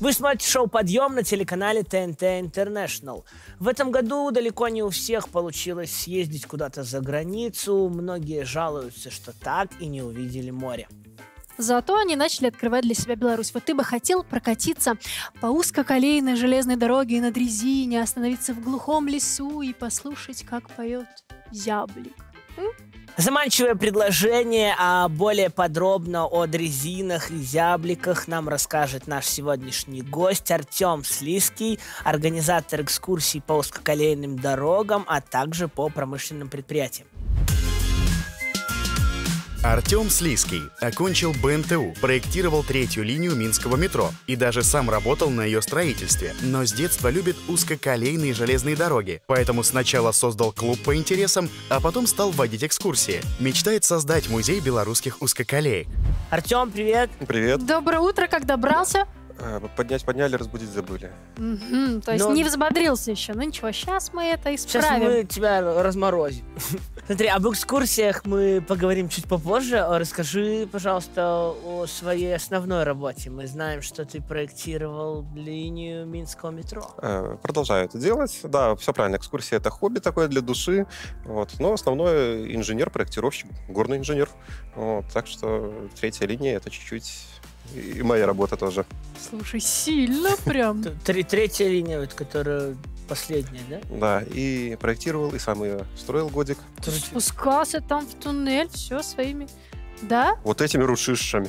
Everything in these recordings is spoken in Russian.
Вы смотрите шоу «Подъем» на телеканале ТНТ International. В этом году далеко не у всех получилось съездить куда-то за границу. Многие жалуются, что так и не увидели море. Зато они начали открывать для себя Беларусь. Вот ты бы хотел прокатиться по узкоколейной железной дороге на дрезине, остановиться в глухом лесу и послушать, как поет зяблик. М? Заманчивое предложение, а более подробно о дрезинах и зябликах нам расскажет наш сегодняшний гость Артем Слизкий, организатор экскурсий по узкоколейным дорогам, а также по промышленным предприятиям. Артем Слизкий окончил БНТУ, проектировал третью линию Минского метро и даже сам работал на ее строительстве, но с детства любит узкоколейные железные дороги, поэтому сначала создал клуб по интересам, а потом стал водить экскурсии. Мечтает создать музей белорусских узкоколеек. Артем, привет! Привет. Доброе утро, как добрался? Э, Поднять подняли, разбудить забыли. Мгм, то есть Ну- не взбодрился еще. Ну ничего, сейчас мы это Сейчас исправим. мы тебя разморозим. Смотри, об экскурсиях мы поговорим чуть попозже. А Расскажи, пожалуйста, о своей основной работе. Мы знаем, что ты проектировал линию Минского метро. Э, Продолжаю это делать. Да, все правильно. Экскурсия — это хобби такое для души. Вот. Но основное — инженер, проектировщик, горный инженер. Вот. Так что третья линия — это чуть-чуть и моя работа тоже. Слушай, сильно прям. Третья линия, вот, которая последняя, да? Да, и проектировал, и сам ее строил годик. Ты спускался там в туннель, все своими. Да? Вот этими рушишами.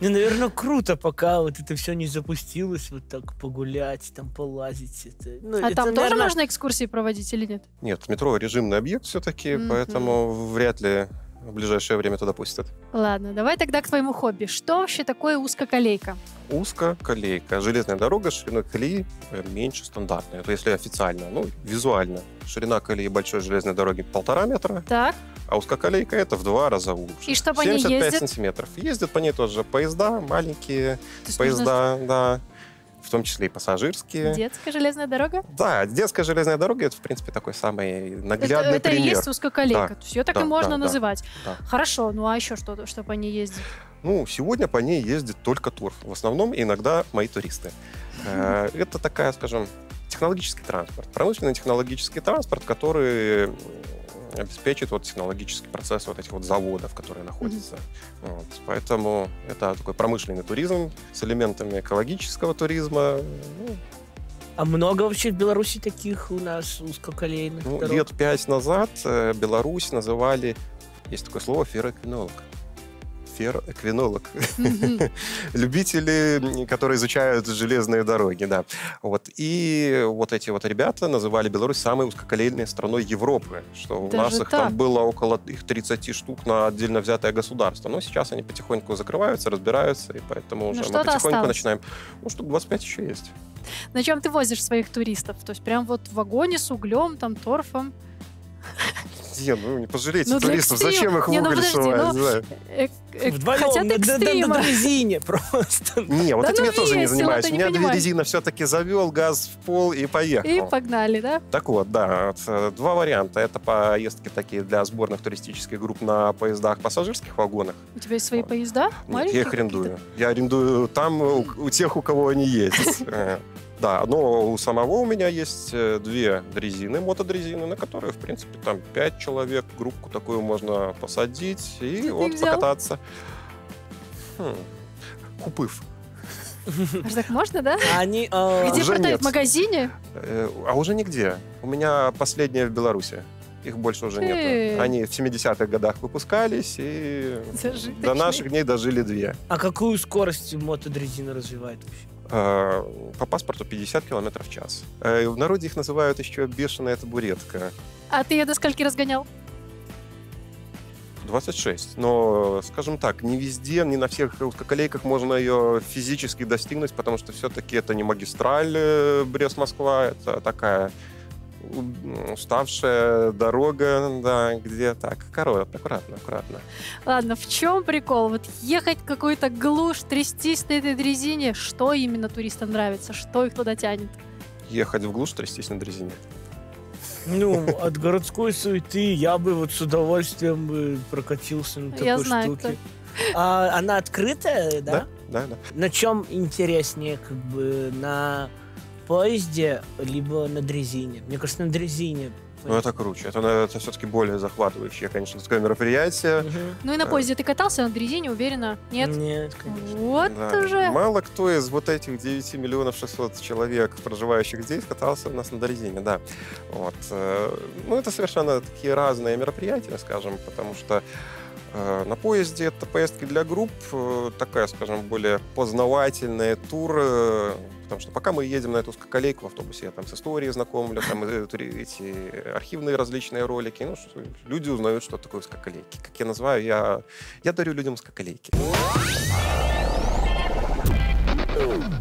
Ну, наверное, круто, пока вот это все не запустилось, вот так погулять, там полазить. Это, ну, А это, там тоже наверно, можно экскурсии проводить или нет? Нет, метро — режимный объект все-таки, Мгм. поэтому вряд ли в ближайшее время туда пустят. Ладно, давай тогда к твоему хобби. Что вообще такое узкоколейка? Узкоколейка. Железная дорога шириной колеи э, меньше стандартной. Это если официально, ну, визуально. Ширина колеи большой железной дороги полтора метра, Так, а узкоколейка это в два раза лучше. И что по ней 75 ездят? сантиметров. Ездят по ней тоже поезда, маленькие то есть нужно поезда, да, в том числе и пассажирские. детская железная дорога? Да, детская железная дорога это, в принципе, такой самый Это, наглядный это и пример. есть узкоколейка. Да, То есть ее так да, и можно да, да. называть. Да. Хорошо, ну а еще что, что по ней ездит? Ну, сегодня по ней ездит только торф. В основном иногда мои туристы. Э, Это такая, скажем, технологический транспорт. Промышленный технологический транспорт, который обеспечит вот технологический процесс вот этих вот заводов, которые находятся. Вот. Поэтому это такой промышленный туризм с элементами экологического туризма. Ну, А много вообще в Беларуси таких у нас узкоколейных ну, дорог? лет пять назад э, Беларусь называли, есть такое слово, ферроэквинолог. Ферроэквинолог. Мгм. любители, которые изучают железные дороги, да. Вот. И вот эти вот ребята называли Беларусь самой узкоколейной страной Европы, что у нас их там было около их 30 штук на отдельно взятое государство. Но сейчас они потихоньку закрываются, разбираются, и поэтому уже мы Ну, потихоньку осталось. начинаем. Ну, штук 25 еще есть. На чем ты возишь своих туристов? То есть прям вот в вагоне с углем, там, торфом? Не, ну не пожалейте Ну, туристов, экстрима. зачем их в Не, ну, уголь подожди, ну. Э, э, Вдвоем хотят на, на- на- экстрима. на дрезине просто. Не, вот Да этим ну я тоже не занимаюсь. не Меня резина все-таки завел, газ в пол и поехал. И погнали, да? Так вот, да, э, два варианта. Это поездки такие для сборных туристических групп на поездах пассажирских вагонах. У тебя есть свои поезда? Нет, я их арендую. Я арендую там у, у тех, у кого они есть. Да, но у самого у меня есть э, две дрезины, мотодрезины, на которые, в принципе, там пять человек, группку такую можно посадить и Где вот покататься. Хм. Купыв. Аж так можно, да? А Они... э, Где уже продают? нет. В магазине? Э, А уже нигде. У меня последняя в Беларуси. Их больше уже нет. Они в 70-х годах выпускались, и Зажиточные. до наших дней дожили две. А какую скорость мотодрезина развивает вообще? Э, По паспорту 50 км в час. Э, В народе их называют еще бешеная табуретка. А ты ее до скольки разгонял? 26. Но, скажем так, не везде, не на всех узкоколейках можно ее физически достигнуть, потому что все-таки это не магистраль э, Брест-Москва, это такая уставшая дорога, да, где так, аккуратно, аккуратно, аккуратно. Ладно, в чем прикол? Вот ехать какую-то глушь, трястись на этой дрезине, что именно туристам нравится? Что их туда тянет? Ехать в глушь, трястись на дрезине. Ну, от городской суеты я бы вот с удовольствием бы прокатился на такой Я знаю, штуке. А она открытая, да? Да. да, да. На чем интереснее, как бы, на поезде, либо на дрезине? Мне кажется, на дрезине. Ну, это круче. Это, это все-таки более захватывающее, конечно, такое мероприятие. Мгм. Ну и на Да. поезде ты катался на дрезине, уверена? Нет? Нет, конечно. Вот Да. уже. Мало кто из вот этих 9 миллионов 600 человек, проживающих здесь, катался у нас на дрезине, да. Вот. э, Ну, это совершенно такие разные мероприятия, скажем, потому что э, на поезде это поездки для групп, э, такая, скажем, более познавательная тур, э, потому что пока мы едем на эту узкоколейку в автобусе, я там с историей знакомлю, там э, эти архивные различные ролики, ну, люди узнают, что такое узкоколейки. Как я называю, я, я дарю людям узкоколейки.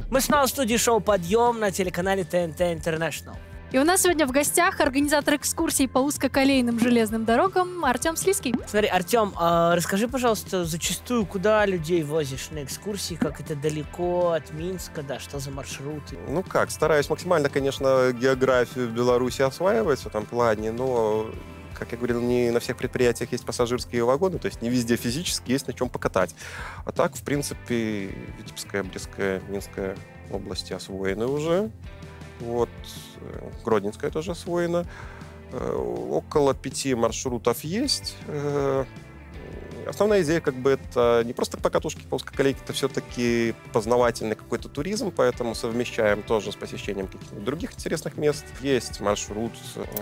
Мы снова в студии шоу «Подъем» на телеканале ТНТ International. И у нас сегодня в гостях организатор экскурсий по узкоколейным железным дорогам Артем Слизкий. Смотри, Артем, а расскажи, пожалуйста, зачастую, куда людей возишь на экскурсии, как это далеко от Минска, да, что за маршруты? Ну как, стараюсь максимально, конечно, географию Беларуси осваивать в этом плане, но, как я говорил, не на всех предприятиях есть пассажирские вагоны, то есть не везде физически есть на чем покатать. А так, в принципе, Витебская, Брестская, Минская области освоены уже. Вот, э, Гродненская тоже освоена. Э, Около пяти маршрутов есть. Э, Основная идея как бы это не просто покатушки по узкоколейке, это все-таки познавательный какой-то туризм, поэтому совмещаем тоже с посещением каких-нибудь других интересных мест. Есть маршрут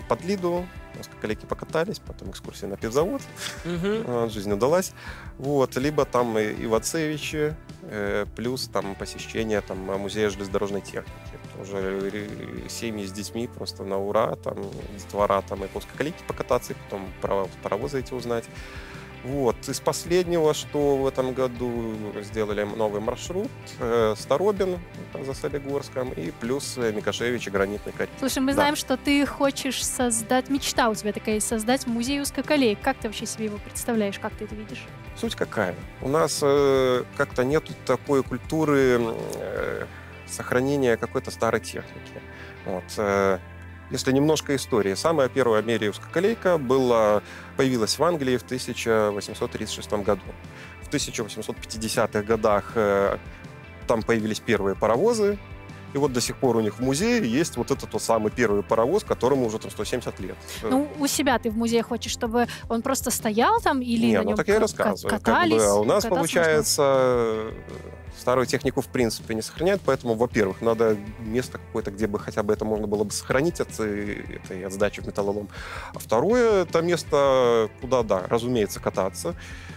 под Лиду, на узкоколейке покатались, потом экскурсия на пивзавод, жизнь удалась. Вот, либо там и Ивацевичи, плюс там посещение там музея железнодорожной техники. Ре- семьи с детьми просто на ура, там детвора там и по узкоколейке покататься, и потом про паровозы эти узнать. Вот. Из последнего, что в этом году сделали новый маршрут, э, Старобин за Солигорском, и плюс э, Микошевич и Гранитный карьер. Слушай, мы Да. знаем, что ты хочешь создать, мечта у тебя такая создать музей узкоколеек. Как ты вообще себе его представляешь, как ты это видишь? Суть какая? У нас э, как-то нет такой культуры э, сохранения какой-то старой техники. Вот. э, если немножко истории. Самая первая в мире узкоколейка была, появилась в Англии в 1836 году. В 1850-х годах э, там появились первые паровозы, и вот до сих пор у них в музее есть вот этот тот самый первый паровоз, которому уже там 170 лет. Ну, у себя ты в музее хочешь, чтобы он просто стоял там или Не, на ну нем так я и ка- рассказываю. как бы. катались? А у нас получается э, старую технику в принципе не сохраняют, поэтому, во-первых, надо место какое-то, где бы хотя бы это можно было бы сохранить от э, этой от сдачи в металлолом. А второе, это место, куда, да, разумеется, кататься.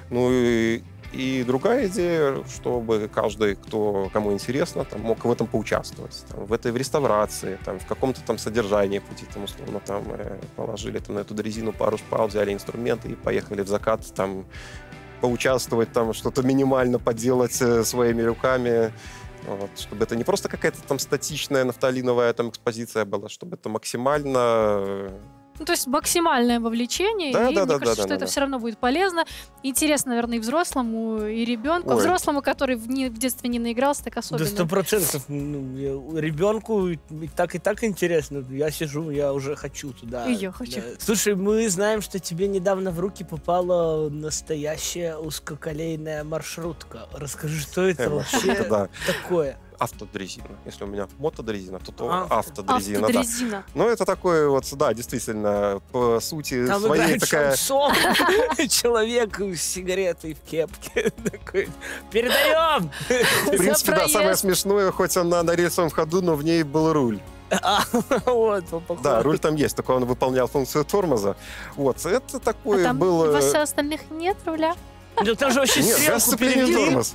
Ну и, и другая идея, чтобы каждый, кто, кому интересно, там, мог в этом поучаствовать. Там, в этой в реставрации, там, в каком-то там содержании пути, там, условно, там, э, положили там, на эту дрезину пару шпал, взяли инструменты и поехали в закат, там, поучаствовать, там, что-то минимально поделать э, своими руками. Вот, чтобы это не просто какая-то там статичная нафталиновая там экспозиция была, чтобы это максимально э, Ну, то есть максимальное вовлечение, Да, и да, мне да, кажется, да, что да, это да. все равно будет полезно. Интересно, наверное, и взрослому, и ребенку. Ой. Взрослому, который в, не- в детстве не наигрался, так Да особенно. сто процентов. Ну, ребенку и так и так интересно. Я сижу, я уже хочу туда. И я хочу. Да. Слушай, мы знаем, что тебе недавно в руки попала настоящая узкоколейная маршрутка. Расскажи, что это э, вообще да, такое? Автодрезина. Если у меня мотодрезина, то, то Авто- автодрезина, да. Автодрезина. Ну, это такой вот, да, действительно, по сути Там своей такая... шансон. Человек с сигаретой в кепке. Такой, передаем! В принципе, да, самое смешное, хоть она на рельсовом ходу, но в ней был руль. А, Вот. Да, руль там есть, только он выполнял функцию тормоза. Вот, это А такое там было... у вас остальных нет руля? Да там же вообще Нет, стрелку перевели. тормоз.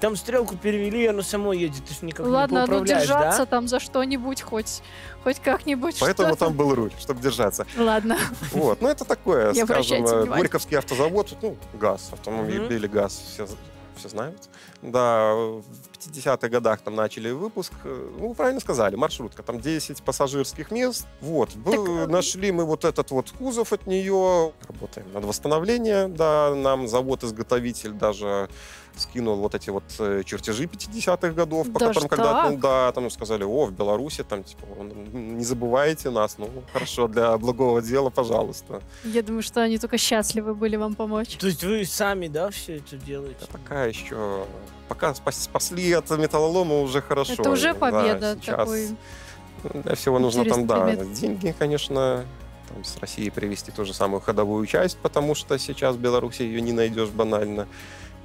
Там стрелку перевели, оно само едет. Ты ж никак Ладно, не ну поуправляешь, держаться да? там за что-нибудь хоть, хоть как-нибудь. Поэтому что-то. там был руль, чтобы держаться. Ладно. Вот, ну это такое, Не скажем, э. Горьковский автозавод, ну, ГАЗ, автомобили ГАЗ, все, все знают. Да, в 50-х годах там начали выпуск, э, ну, правильно сказали, маршрутка, там 10 пассажирских мест. Вот, Так, э, нашли мы вот этот вот кузов от нее, работаем над восстановлением, да, нам завод-изготовитель даже скинул вот эти вот э, чертежи 50-х годов, по Даже которым когда так? ну, да, там сказали, о, в Беларуси, там, типа, «Н- не забывайте нас, ну, хорошо, для благого дела, пожалуйста. Я думаю, что они только счастливы были вам помочь. То есть вы сами, да, все это делаете? Это такая еще... Пока спас- спасли от металлолома уже хорошо. Это уже Да, победа. сейчас такой. Для всего нужно там, интересный да, деньги, конечно, там, с России привезти ту же самую ходовую часть, потому что сейчас в Беларуси ее не найдешь банально.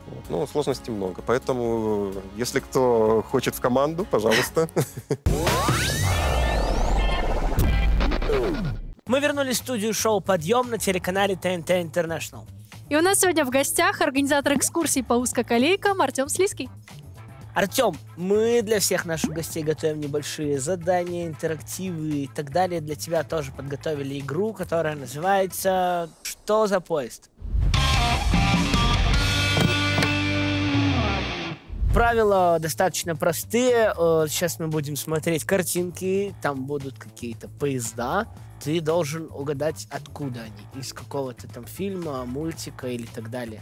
Вот. Ну, сложностей много. Поэтому, если кто хочет в команду, пожалуйста. Мы вернулись в студию шоу «Подъем» на телеканале ТНТ International. И у нас сегодня в гостях организатор экскурсий по узкоколейкам Артем Слизкий. Артем, мы для всех наших гостей готовим небольшие задания, интерактивы и так далее. Для тебя тоже подготовили игру, которая называется «Что за поезд?». Правила достаточно простые. Э, Сейчас мы будем смотреть картинки, там будут какие-то поезда. Ты должен угадать, откуда они. Из какого-то там фильма, мультика или так далее.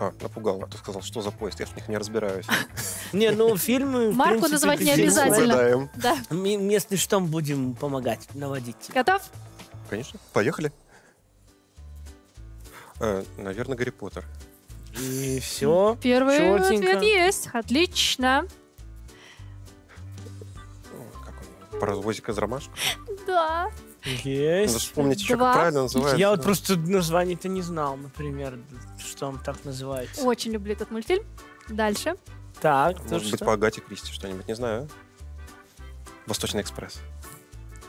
А, напугал, а то сказал, что за поезд, я в них не разбираюсь. Не, ну фильмы... Марку называть не ты обязательно. Да. Если что, будем помогать, наводить. Готов? Конечно. Поехали. Э, Наверное, Гарри Поттер. И все. Первый Чётенько. ответ есть. Отлично. О, Как он? Паровозик из ромашек. Да. Надо Есть. же вспомнить Два. как правильно называется. Я вот просто название-то не знал, например, что он так называется. Очень люблю этот мультфильм. Дальше. Так, Может быть, что? по Агате Кристи что-нибудь, не знаю. Восточный экспресс.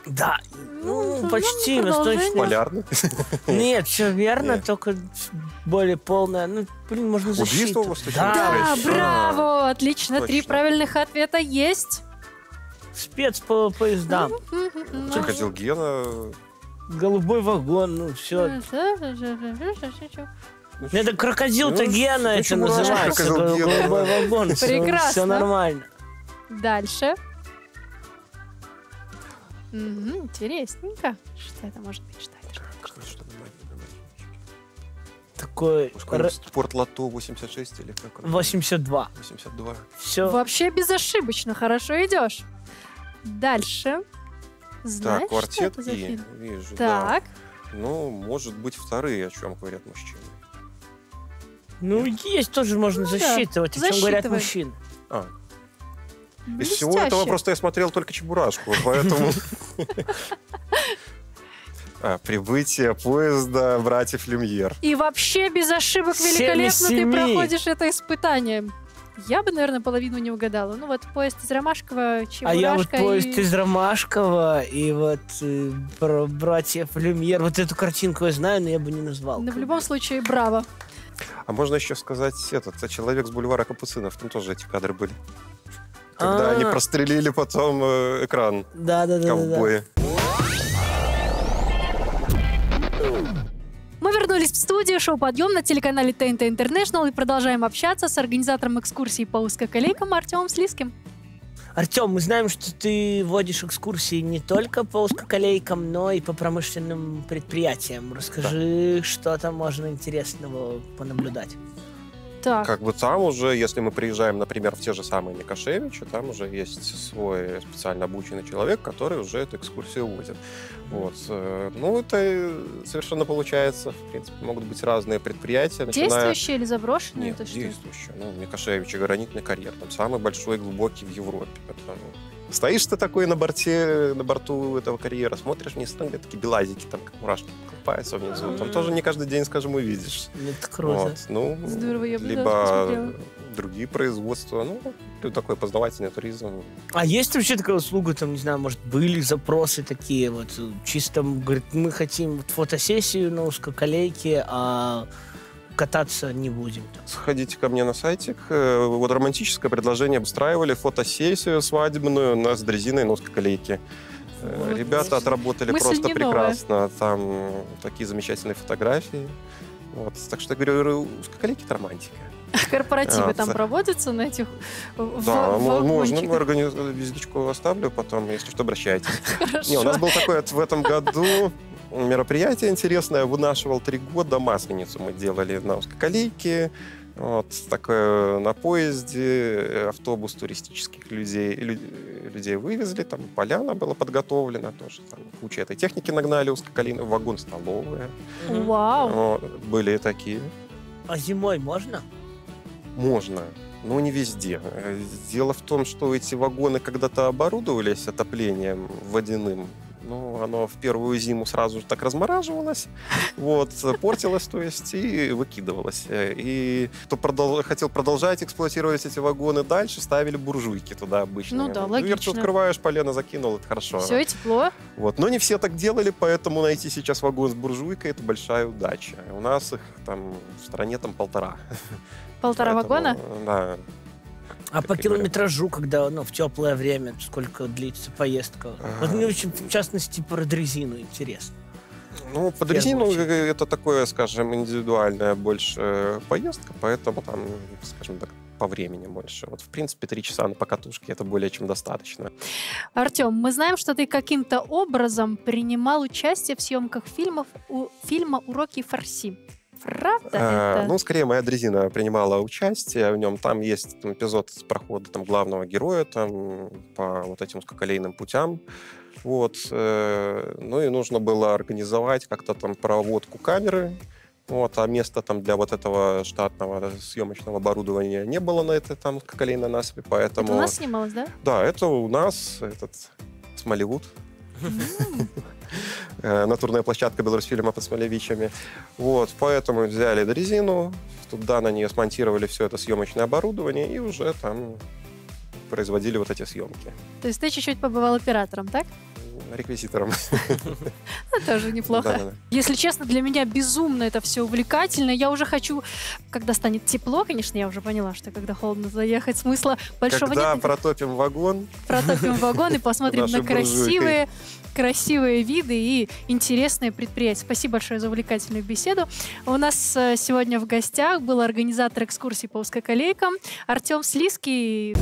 Да, ну, Ну, почти, ну, восточный. Полярный. Нет, все верно, Нет. только более полное. Ну, блин, можно Убийство защиту. в Восточном Да, браво! Отлично. Три правильных ответа есть. Спец по поездам. М-м-м. Крокодил Гена. Голубой вагон, ну все. Это крокодил-то Ну, Гена ну, это чебурашка, называется. крокодил Гена. Голубой вагон. Все Прекрасно. нормально. Дальше. Интересненько. Что это может быть? Что это? Что Такой какой-нибудь Спорт Лото 86 или как он? 82. 82. Все. Вообще безошибочно. Хорошо идешь. Дальше. Знаешь, Так, что квартет это за И, фильм? вижу, да. Так. Ну, может быть, вторые, о чем говорят мужчины. Ну, есть тоже можно Ну да, засчитывать, о чем говорят мужчины. А, из всего этого просто я смотрел только Чебурашку, поэтому... А, Прибытие поезда братьев Люмьер. И вообще без ошибок великолепно ты проходишь это испытание. Я бы, наверное, половину не угадала. Ну вот поезд из Ромашкова, Чебурашка А я вот поезд и... из Ромашкова и вот э, про братьев Люмьер. Вот эту картинку я знаю, но я бы не назвал. Ну, в любом случае, браво. А можно еще сказать этот, а человек с бульвара Капуцинов, там тоже эти кадры были. Когда А. они прострелили потом э, экран Да, да, да, да, да. Вернулись в студию шоу «Подъем» на телеканале ТНТ Интернешнл и продолжаем общаться с организатором экскурсии по узкоколейкам Артемом Слизким. Артем, мы знаем, что ты водишь экскурсии не только по узкоколейкам, но и по промышленным предприятиям. Расскажи, что там можно интересного понаблюдать. Так, Как бы там уже, если мы приезжаем, например, в те же самые Микошевичи, там уже есть свой специально обученный человек, который уже эту экскурсию водит. Вот. э, Ну, это совершенно получается. В принципе, могут быть разные предприятия, начиная... действующие или заброшенные? Нет, это что? действующие. Ну, Микошевич и гранитный карьер. Там самый большой и глубокий в Европе. Это, ну, Стоишь ты такой на борте, на борту этого карьера, смотришь вниз, там где такие белазики, там как мурашки копаются внизу. Там тоже не каждый день, скажем, увидишь. Это круто. Вот, ну, Здорово, я бы либо другие производства. Ну, это такой познавательный туризм. А есть вообще такая услуга, там, не знаю, может, были запросы такие, вот, чисто, говорит, мы хотим фотосессию на узкоколейке, а кататься не будем. Сходите ко мне на сайтик. Э, Вот романтическое предложение обустраивали фотосессию свадебную на с дрезиной на узкоколейке. Э, Вот. Ребята отработали Мысль просто прекрасно. Там такие замечательные фотографии. Вот. Так что я говорю, узкоколейки это романтика. Корпоративы А, там ц- проводятся на этих в- Да, мо- можно. Мы организ- визиточку оставлю потом, если что, обращайтесь. Хорошо. Не, у нас был такой вот в этом году мероприятие интересное. Вынашивал три года Масленицу мы делали на узкоколейке. Вот такое на поезде, э, автобус туристических людей, лю- людей вывезли, там поляна была подготовлена тоже, там куча этой техники нагнали узкоколейную, вагон столовая. Вау. Вот, были такие. А зимой можно? Можно, но не везде. Э, Дело в том, что эти вагоны когда-то оборудовались отоплением водяным. Ну, оно в первую зиму сразу же так размораживалось, вот, портилось, то есть, и выкидывалось. И кто продол- хотел продолжать эксплуатировать эти вагоны дальше, ставили буржуйки туда обычно. Ну да, Дверцу логично. открываешь, полено закинул, это хорошо. Все, и тепло. Вот. Но не все так делали, поэтому найти сейчас вагон с буржуйкой – это большая удача. У нас их там в стране там полтора. Полтора Поэтому, вагона. Да. А по километражу, когда ну, в теплое время, сколько длится поездка? Вот мне очень, в частности, про дрезину интересно. Ну, под резину очередь. это такое, скажем, индивидуальная больше э, поездка, поэтому там, скажем так, по времени больше. Вот, в принципе, три часа на покатушке это более чем достаточно. Артем, мы знаем, что ты каким-то образом принимал участие в съемках фильмов у фильма «Уроки фарси». Правда А, это? Ну, скорее, моя дрезина принимала участие в нем. Там есть там, эпизод с прохода там, главного героя там, по вот этим узкоколейным путям. Вот. э, Ну и нужно было организовать как-то там проводку камеры. Вот, а места там для вот этого штатного съемочного оборудования не было на этой там узкоколейной насыпи, поэтому... Это у нас снималось, да? Да, это у нас этот Смоливуд. Э, натурная площадка Беларусьфильма под Смолевичами. Вот, поэтому взяли дрезину, туда на нее смонтировали все это съемочное оборудование и уже там производили вот эти съемки. То есть ты чуть-чуть побывал оператором, так? Реквизитором. Ну, тоже неплохо. Если честно, для меня безумно это все увлекательно. Я уже хочу, когда станет тепло, конечно, я уже поняла, что когда холодно заехать, смысла большого Когда нет. протопим вагон, Протопим вагон и посмотрим на красивые, красивые виды и интересные предприятия. Спасибо большое за увлекательную беседу. У нас э, сегодня в гостях был организатор экскурсий по узкоколейкам Артем Слизкий.